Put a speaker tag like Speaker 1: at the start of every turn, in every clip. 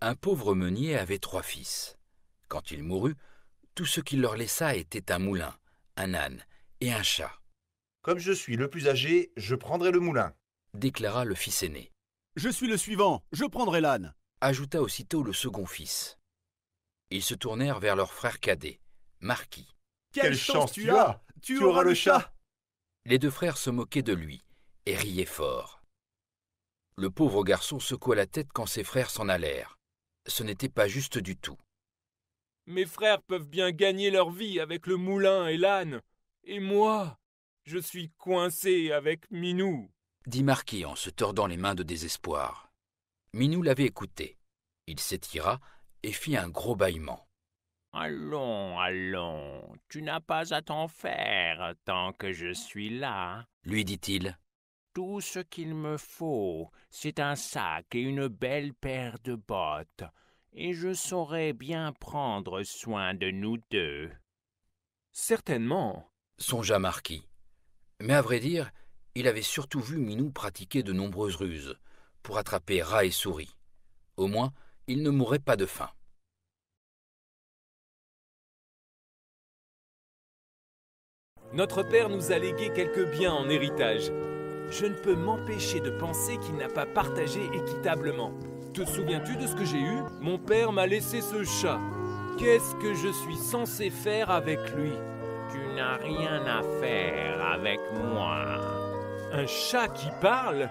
Speaker 1: Un pauvre meunier avait trois fils. Quand il mourut, tout ce qu'il leur laissa était un moulin, un âne et un chat,
Speaker 2: Comme je suis le plus âgé, je prendrai le moulin.
Speaker 1: déclara le fils aîné.
Speaker 3: Je suis le suivant, je prendrai l'âne.
Speaker 1: Ajouta aussitôt le second fils. Ils se tournèrent vers leur frère cadet, Marquis.
Speaker 3: Quelle, chance tu as Tu auras le chat
Speaker 1: Les deux frères se moquaient de lui et riaient fort. Le pauvre garçon secoua la tête quand ses frères s'en allèrent. Ce n'était pas juste du tout.
Speaker 4: Mes frères peuvent bien gagner leur vie avec le moulin et l'âne. Et moi, je suis coincé avec Minou.
Speaker 1: dit Marquis en se tordant les mains de désespoir. Minou l'avait écouté. Il s'étira et fit un gros bâillement.
Speaker 5: Allons, allons, tu n'as pas à t'en faire tant que je suis là.
Speaker 1: Lui dit-il.
Speaker 5: Tout ce qu'il me faut, c'est un sac et une belle paire de bottes, et je saurai bien prendre soin de nous deux.
Speaker 4: Certainement.
Speaker 1: songea Marquis. Mais à vrai dire, il avait surtout vu Minou pratiquer de nombreuses ruses pour attraper rats et souris. Au moins, il ne mourrait pas de faim.
Speaker 4: Notre père nous a légué quelques biens en héritage. Je ne peux m'empêcher de penser qu'il n'a pas partagé équitablement. Te souviens-tu de ce que j'ai eu? Mon père m'a laissé ce chat. Qu'est-ce que je suis censé faire avec lui?
Speaker 5: Tu n'as rien à faire avec moi.
Speaker 4: Un chat qui parle?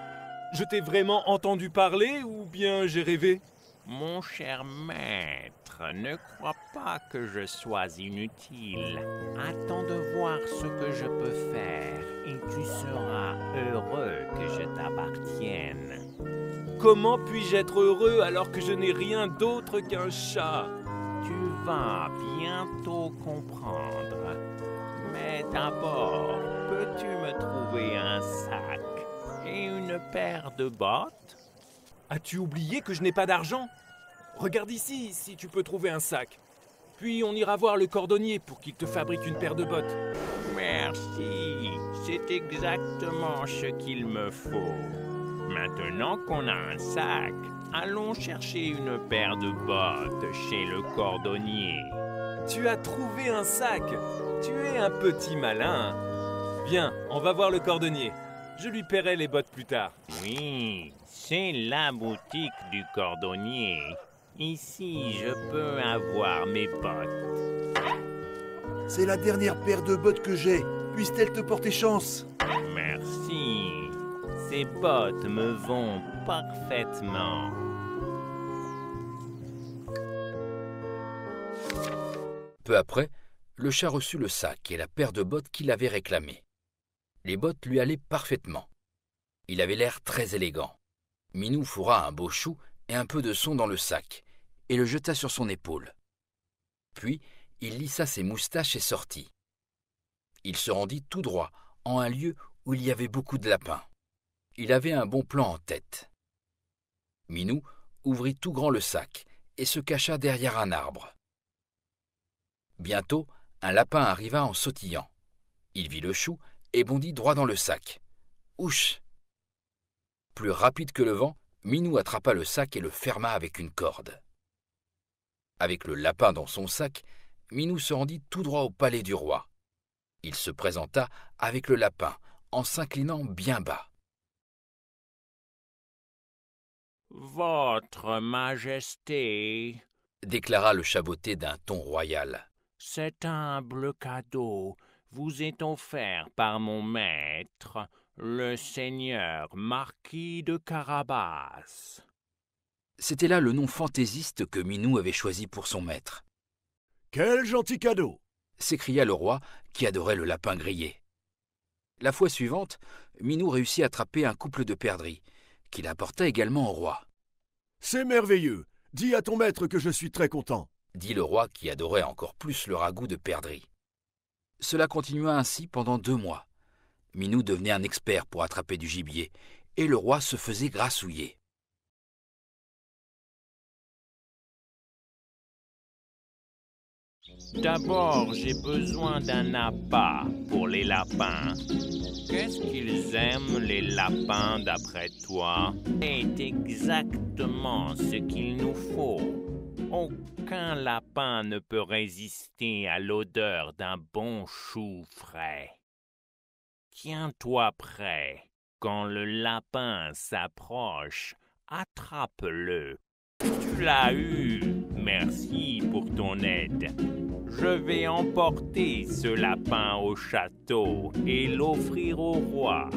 Speaker 4: Je t'ai vraiment entendu parler ou bien j'ai rêvé?
Speaker 5: Mon cher maître, ne crois pas que je sois inutile. Attends de voir ce que je peux faire et tu seras heureux que je t'appartienne.
Speaker 4: Comment puis-je être heureux alors que je n'ai rien d'autre qu'un chat?
Speaker 5: Tu vas bientôt comprendre. Mais d'abord, peux-tu me trouver un sac et une paire de bottes?
Speaker 4: As-tu oublié que je n'ai pas d'argent? Regarde ici si tu peux trouver un sac. Puis on ira voir le cordonnier pour qu'il te fabrique une paire de bottes.
Speaker 5: Merci, c'est exactement ce qu'il me faut. Maintenant qu'on a un sac, allons chercher une paire de bottes chez le cordonnier.
Speaker 4: Tu as trouvé un sac Tu es un petit malin. Viens, on va voir le cordonnier. Je lui paierai les bottes plus tard.
Speaker 5: Oui, c'est la boutique du cordonnier. Ici, je peux avoir mes bottes.
Speaker 2: C'est la dernière paire de bottes que j'ai. Puisse-t-elle te porter chance
Speaker 5: Merci. Ces bottes me vont parfaitement.
Speaker 1: Peu après, le chat reçut le sac et la paire de bottes qu'il avait réclamées. Les bottes lui allaient parfaitement. Il avait l'air très élégant. Minou fourra un beau chou et un peu de son dans le sac, et le jeta sur son épaule. Puis, il lissa ses moustaches et sortit. Il se rendit tout droit en un lieu où il y avait beaucoup de lapins. Il avait un bon plan en tête. Minou ouvrit tout grand le sac et se cacha derrière un arbre. Bientôt, un lapin arriva en sautillant. Il vit le chou et bondit droit dans le sac. Ouch Plus rapide que le vent, Minou attrapa le sac et le ferma avec une corde. Avec le lapin dans son sac, Minou se rendit tout droit au palais du roi. Il se présenta avec le lapin, en s'inclinant bien bas.
Speaker 5: Votre Majesté,
Speaker 1: déclara le chaboté d'un ton royal.
Speaker 5: cet humble cadeau vous est offert par mon maître, le seigneur marquis de Carabas.
Speaker 1: C'était là le nom fantaisiste que Minou avait choisi pour son maître.
Speaker 3: Quel gentil cadeau
Speaker 1: s'écria le roi qui adorait le lapin grillé. La fois suivante, Minou réussit à attraper un couple de perdrix, qu'il apporta également au roi.
Speaker 3: C'est merveilleux. Dis à ton maître que je suis très content.
Speaker 1: dit le roi qui adorait encore plus le ragoût de perdrix. Cela continua ainsi pendant deux mois. Minou devenait un expert pour attraper du gibier, et le roi se faisait grassouiller.
Speaker 5: D'abord, j'ai besoin d'un appât pour les lapins. Qu'est-ce qu'ils aiment, les lapins, d'après toi? C'est exactement ce qu'il nous faut. Aucun lapin ne peut résister à l'odeur d'un bon chou frais. Tiens-toi prêt. Quand le lapin s'approche, attrape-le. Tu l'as eu. Merci pour ton aide. Je vais emporter ce lapin au château et l'offrir au roi.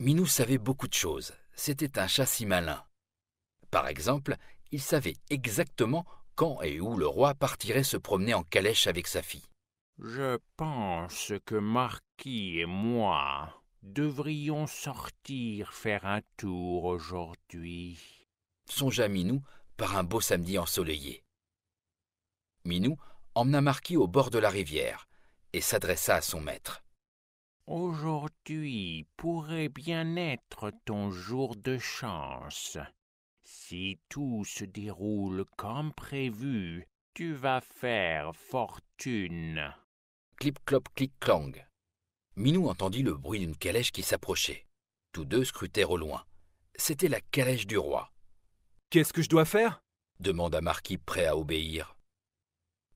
Speaker 1: Minou savait beaucoup de choses. C'était un chat si malin. Par exemple, il savait exactement quand et où le roi partirait se promener en calèche avec sa fille.
Speaker 5: Je pense que Marquis et moi devrions sortir faire un tour aujourd'hui.
Speaker 1: Songea Minou par un beau samedi ensoleillé. Minou emmena Marquis au bord de la rivière et s'adressa à son maître.
Speaker 5: Aujourd'hui pourrait bien être ton jour de chance. Si tout se déroule comme prévu, tu vas faire fortune.
Speaker 1: Clip clop clic clang. Minou entendit le bruit d'une calèche qui s'approchait. Tous deux scrutèrent au loin. C'était la calèche du roi.
Speaker 4: Qu'est-ce que je dois faire?
Speaker 1: demanda Marquis prêt à obéir.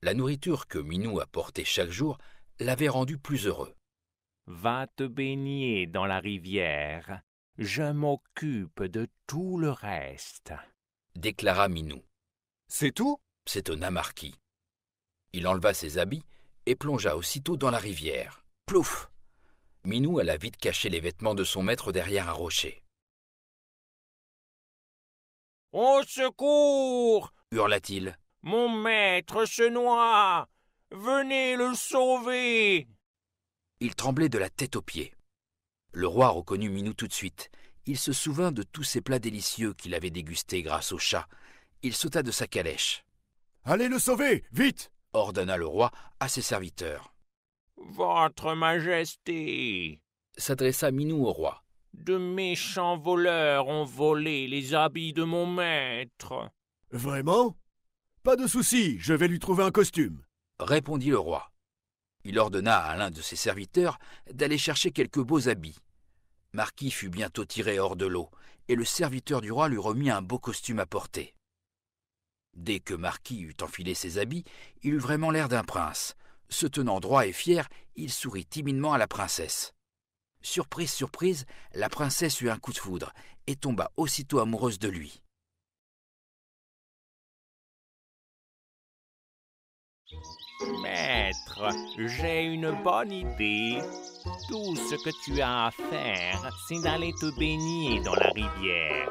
Speaker 1: La nourriture que Minou apportait chaque jour l'avait rendu plus heureux.
Speaker 5: Va te baigner dans la rivière. Je m'occupe de tout le reste.
Speaker 1: déclara Minou.
Speaker 4: C'est tout?
Speaker 1: S'étonna Marquis. Il enleva ses habits et plongea aussitôt dans la rivière. Plouf Minou alla vite cacher les vêtements de son maître derrière un rocher.
Speaker 5: Au secours
Speaker 1: hurla-t-il.
Speaker 5: Mon maître se noie Venez le sauver
Speaker 1: Il tremblait de la tête aux pieds. Le roi reconnut Minou tout de suite. Il se souvint de tous ces plats délicieux qu'il avait dégustés grâce au chat. Il sauta de sa calèche.
Speaker 3: Allez le sauver, vite
Speaker 1: ordonna le roi à ses serviteurs.
Speaker 5: Votre Majesté
Speaker 1: s'adressa Minou au roi.
Speaker 5: De méchants voleurs ont volé les habits de mon maître.
Speaker 3: Vraiment? Pas de souci, je vais lui trouver un costume,
Speaker 1: répondit le roi. Il ordonna à l'un de ses serviteurs d'aller chercher quelques beaux habits. Marquis fut bientôt tiré hors de l'eau, et le serviteur du roi lui remit un beau costume à porter. Dès que Marquis eut enfilé ses habits, il eut vraiment l'air d'un prince. Se tenant droit et fier, il sourit timidement à la princesse. Surprise, surprise, la princesse eut un coup de foudre et tomba aussitôt amoureuse de lui.
Speaker 5: Maître, j'ai une bonne idée. Tout ce que tu as à faire, c'est d'aller te baigner dans la rivière.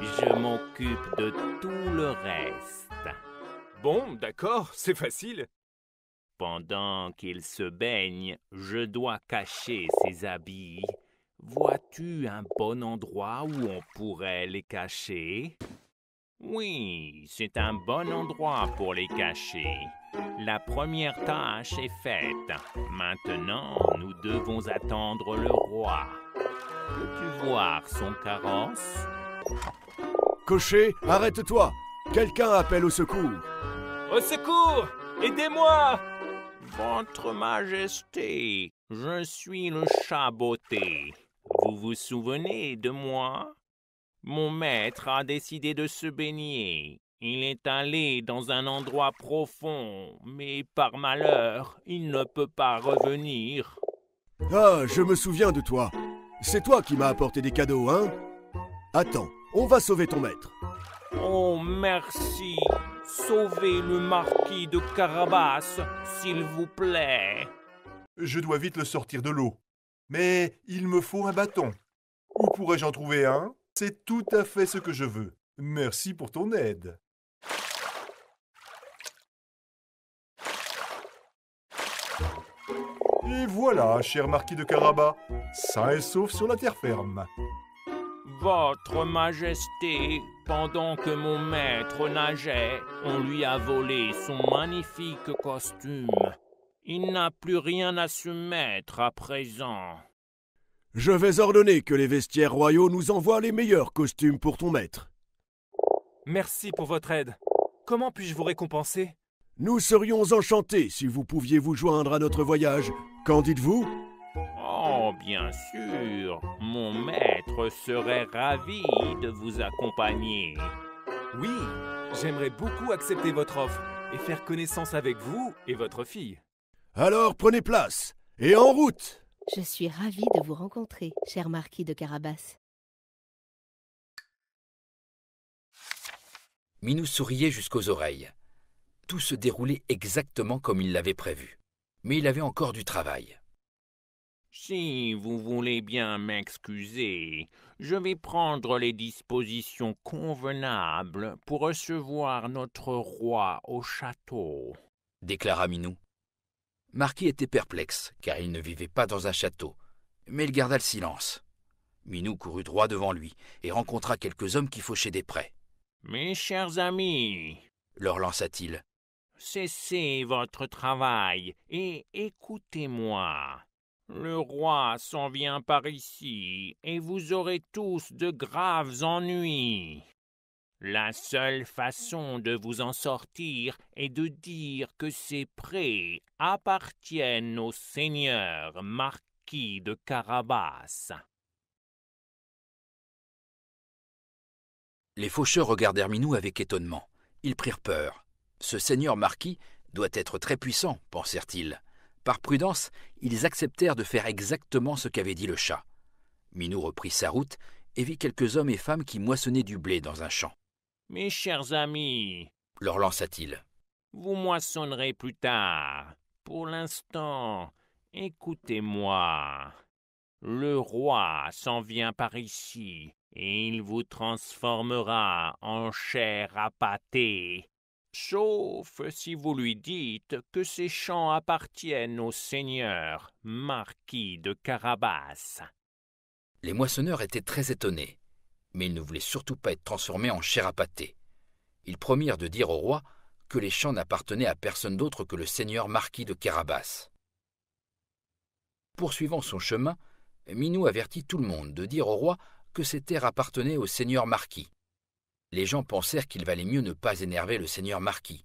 Speaker 5: Je m'occupe de tout le reste.
Speaker 4: Bon, d'accord, c'est facile.
Speaker 5: Pendant qu'il se baigne, je dois cacher ses habits. Vois-tu un bon endroit où on pourrait les cacher? Oui, c'est un bon endroit pour les cacher. La première tâche est faite. Maintenant, nous devons attendre le roi. Peux-tu voir son carrosse?
Speaker 3: Cocher, arrête-toi Quelqu'un appelle au secours
Speaker 4: Au secours Aidez-moi
Speaker 5: Votre Majesté, je suis le chat beauté. Vous vous souvenez de moi? Mon maître a décidé de se baigner. Il est allé dans un endroit profond, mais par malheur, il ne peut pas revenir.
Speaker 3: Ah, je me souviens de toi. C'est toi qui m'as apporté des cadeaux, hein? Attends, on va sauver ton maître.
Speaker 5: Oh, merci. Sauvez le marquis de Carabas, s'il vous plaît.
Speaker 2: Je dois vite le sortir de l'eau. Mais il me faut un bâton. Où pourrais-je en trouver un? C'est tout à fait ce que je veux. Merci pour ton aide. Et voilà, cher marquis de Carabas, sain et sauf sur la terre ferme.
Speaker 5: Votre Majesté, pendant que mon maître nageait, on lui a volé son magnifique costume. Il n'a plus rien à se mettre à présent.
Speaker 3: Je vais ordonner que les vestiaires royaux nous envoient les meilleurs costumes pour ton maître.
Speaker 4: Merci pour votre aide. Comment puis-je vous récompenser?
Speaker 3: Nous serions enchantés si vous pouviez vous joindre à notre voyage. Qu'en dites-vous?
Speaker 5: Oh, bien sûr. Mon maître serait ravi de vous accompagner.
Speaker 4: Oui, j'aimerais beaucoup accepter votre offre et faire connaissance avec vous et votre fille.
Speaker 3: Alors prenez place et en route
Speaker 6: Je suis ravie de vous rencontrer, cher marquis de Carabas.
Speaker 1: Minou souriait jusqu'aux oreilles. Tout se déroulait exactement comme il l'avait prévu. Mais il avait encore du travail.
Speaker 5: Si vous voulez bien m'excuser, je vais prendre les dispositions convenables pour recevoir notre roi au château.
Speaker 1: déclara Minou. Marquis était perplexe, car il ne vivait pas dans un château, mais il garda le silence. Minou courut droit devant lui et rencontra quelques hommes qui fauchaient des prés.
Speaker 5: Mes chers amis,
Speaker 1: Leur lança-t-il.
Speaker 5: Cessez votre travail et écoutez-moi. Le roi s'en vient par ici et vous aurez tous de graves ennuis. La seule façon de vous en sortir est de dire que ces prés appartiennent au seigneur marquis de Carabas.
Speaker 1: Les faucheurs regardèrent Minou avec étonnement. Ils prirent peur. Ce seigneur marquis doit être très puissant, pensèrent-ils. Par prudence, ils acceptèrent de faire exactement ce qu'avait dit le chat. Minou reprit sa route et vit quelques hommes et femmes qui moissonnaient du blé dans un champ.
Speaker 5: Mes chers amis,
Speaker 1: Leur lança-t-il.
Speaker 5: Vous moissonnerez plus tard. Pour l'instant, écoutez-moi. Le roi s'en vient par ici, et il vous transformera en chair à pâté. Sauf si vous lui dites que ces champs appartiennent au seigneur marquis de Carabas.
Speaker 1: Les moissonneurs étaient très étonnés, mais ils ne voulaient surtout pas être transformés en chair à pâté. Ils promirent de dire au roi que les champs n'appartenaient à personne d'autre que le seigneur marquis de Carabas. Poursuivant son chemin, Minou avertit tout le monde de dire au roi que ces terres appartenaient au seigneur marquis. Les gens pensèrent qu'il valait mieux ne pas énerver le seigneur marquis,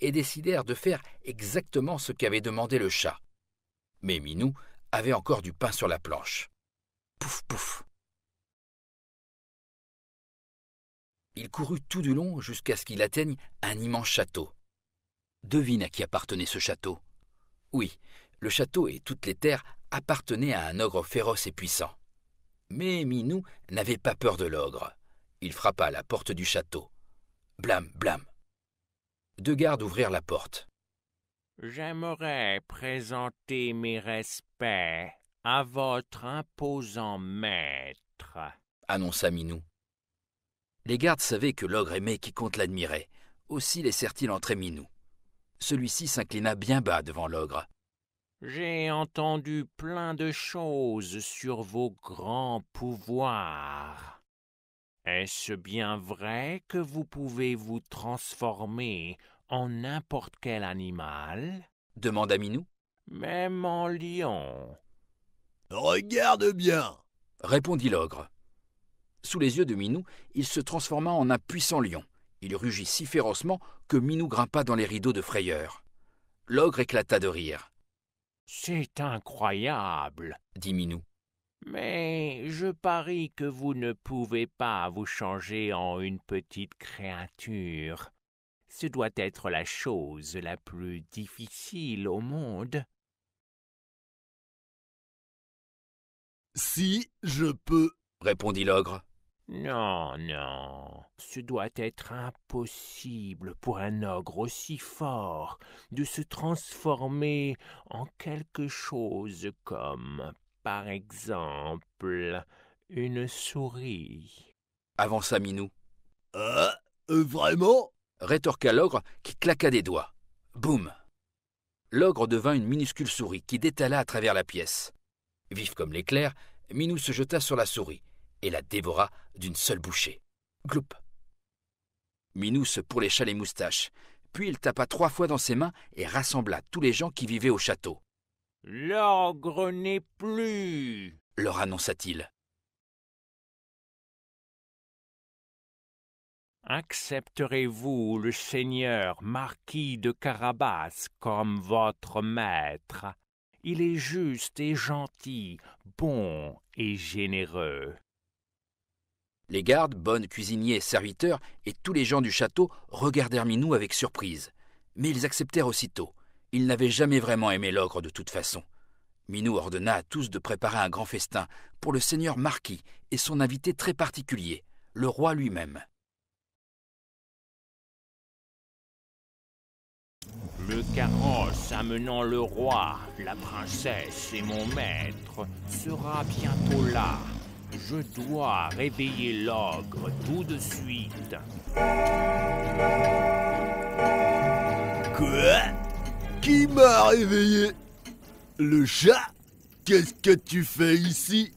Speaker 1: et décidèrent de faire exactement ce qu'avait demandé le chat. Mais Minou avait encore du pain sur la planche. Pouf pouf. Il courut tout du long jusqu'à ce qu'il atteigne un immense château. Devine à qui appartenait ce château. Oui, le château et toutes les terres appartenaient à un ogre féroce et puissant. Mais Minou n'avait pas peur de l'ogre. Il frappa à la porte du château. Blam, blam. Deux gardes ouvrirent la porte.
Speaker 5: J'aimerais présenter mes respects à votre imposant maître.
Speaker 1: annonça Minou. Les gardes savaient que l'ogre aimait quiconque l'admirait, aussi laissèrent-ils entrer Minou. Celui-ci s'inclina bien bas devant l'ogre.
Speaker 5: J'ai entendu plein de choses sur vos grands pouvoirs. Est-ce bien vrai que vous pouvez vous transformer en n'importe quel animal,
Speaker 1: demanda Minou.
Speaker 5: même en lion
Speaker 3: Regarde bien
Speaker 1: Répondit l'ogre. Sous les yeux de Minou, il se transforma en un puissant lion. Il rugit si férocement que Minou grimpa dans les rideaux de frayeur. L'ogre éclata de rire,
Speaker 5: C'est incroyable.
Speaker 1: dit Minou.
Speaker 5: Mais je parie que vous ne pouvez pas vous changer en une petite créature. Ce doit être la chose la plus difficile au monde.
Speaker 3: Si je peux.
Speaker 1: répondit l'ogre.
Speaker 5: Non, non, ce doit être impossible pour un ogre aussi fort de se transformer en quelque chose comme, par exemple, une souris.
Speaker 1: Avança Minou.
Speaker 3: Ah, euh, vraiment?
Speaker 1: Rétorqua l'ogre qui claqua des doigts. Boum L'ogre devint une minuscule souris qui détala à travers la pièce. Vif comme l'éclair, Minou se jeta sur la souris et la dévora d'une seule bouchée. Gloup Minou se pourlécha les moustaches, puis il tapa trois fois dans ses mains et rassembla tous les gens qui vivaient au château.
Speaker 5: L'ogre n'est plus.
Speaker 1: Leur annonça-t-il.
Speaker 5: Accepterez-vous le seigneur marquis de Carabas comme votre maître? Il est juste et gentil, bon et généreux.
Speaker 1: Les gardes, bonnes cuisiniers serviteurs, et tous les gens du château regardèrent Minou avec surprise. Mais ils acceptèrent aussitôt. Ils n'avaient jamais vraiment aimé l'ogre de toute façon. Minou ordonna à tous de préparer un grand festin pour le seigneur marquis et son invité très particulier, le roi lui-même.
Speaker 5: Le carrosse amenant le roi, la princesse et mon maître sera bientôt là. Je dois réveiller l'ogre tout de suite.
Speaker 3: Quoi? Qui m'a réveillé. Le chat Qu'est-ce que tu fais ici?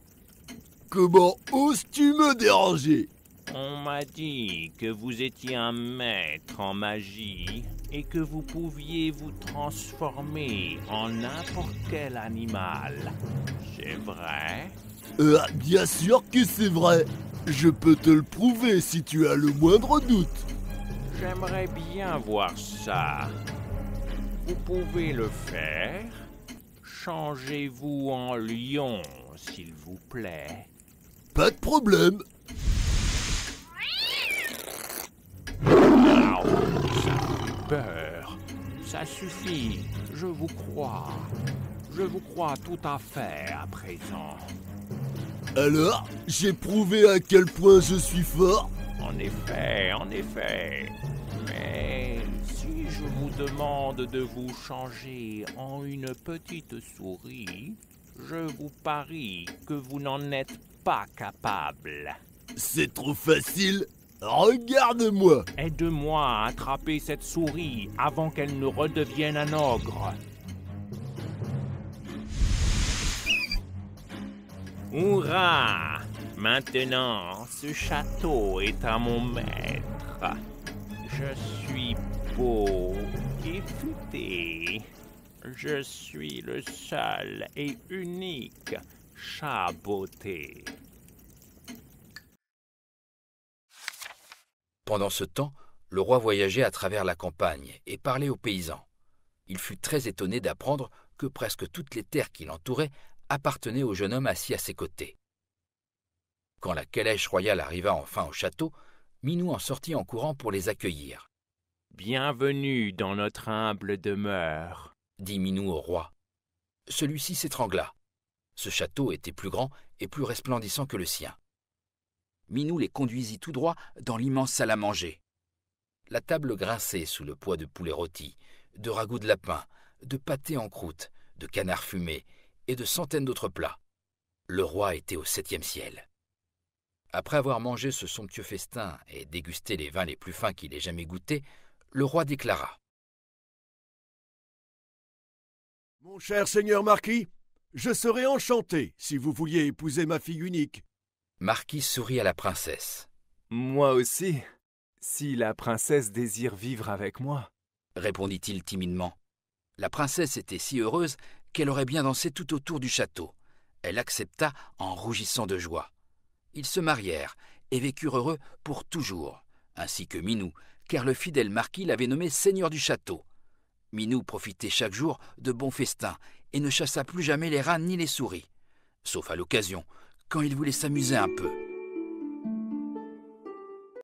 Speaker 3: Comment oses-tu me déranger?
Speaker 5: On m'a dit que vous étiez un maître en magie et que vous pouviez vous transformer en n'importe quel animal. C'est vrai?
Speaker 3: Euh, Bien sûr que c'est vrai. Je peux te le prouver si tu as le moindre doute.
Speaker 5: J'aimerais bien voir ça. Vous pouvez le faire. Changez-vous en lion, s'il vous plaît.
Speaker 3: Pas de problème
Speaker 5: Au, ça fait peur. Ça suffit, je vous crois. Je vous crois tout à fait à présent.
Speaker 3: Alors, j'ai prouvé à quel point je suis fort
Speaker 5: En effet, en effet. Mais je vous demande de vous changer en une petite souris, je vous parie que vous n'en êtes pas capable.
Speaker 3: C'est trop facile Regarde-moi
Speaker 5: Aide-moi à attraper cette souris avant qu'elle ne redevienne un ogre. Hurrah Maintenant, ce château est à mon maître. Je suis beau. Je suis le seul et unique chat beauté.
Speaker 1: Pendant ce temps, le roi voyageait à travers la campagne et parlait aux paysans. Il fut très étonné d'apprendre que presque toutes les terres qui l'entouraient appartenaient au jeune homme assis à ses côtés. Quand la calèche royale arriva enfin au château, Minou en sortit en courant pour les accueillir.
Speaker 5: Bienvenue dans notre humble demeure.
Speaker 1: dit Minou au roi. Celui-ci s'étrangla. Ce château était plus grand et plus resplendissant que le sien. Minou les conduisit tout droit dans l'immense salle à manger. La table grinçait sous le poids de poulet rôti, de ragoût de lapin, de pâté en croûte, de canard fumé et de centaines d'autres plats. Le roi était au septième ciel. Après avoir mangé ce somptueux festin et dégusté les vins les plus fins qu'il ait jamais goûtés, le roi déclara.
Speaker 3: Mon cher seigneur marquis, je serais enchanté si vous vouliez épouser ma fille unique.
Speaker 1: Marquis sourit à la princesse.
Speaker 4: Moi aussi, si la princesse désire vivre avec moi.
Speaker 1: répondit-il timidement. La princesse était si heureuse qu'elle aurait bien dansé tout autour du château. Elle accepta en rougissant de joie. Ils se marièrent et vécurent heureux pour toujours, ainsi que Minou, car le fidèle marquis l'avait nommé seigneur du château. Minou profitait chaque jour de bons festins et ne chassa plus jamais les rats ni les souris, sauf à l'occasion, quand il voulait s'amuser un peu.